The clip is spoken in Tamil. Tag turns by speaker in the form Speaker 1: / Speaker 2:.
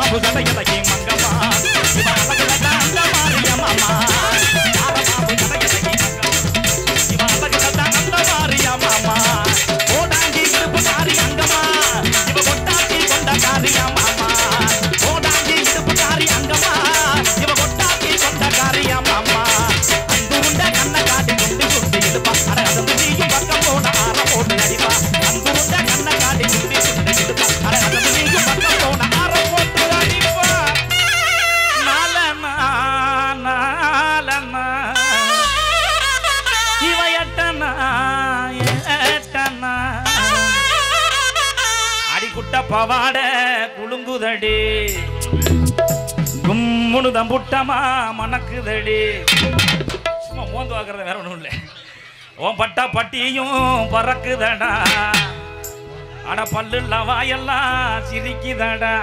Speaker 1: బాబు జత ఎదగే మంగమ్మ புட்ட பவாட குலுங்குதடி கும்முனு புட்டமா மணக்குதடி. சும்மா மோந்து வாக்குறது வேற ஒன்றும் இல்லை. உன் பட்டா பட்டியும் பறக்குதடா. அட பல்லுள்ள வாயெல்லாம் சிரிக்குதடா.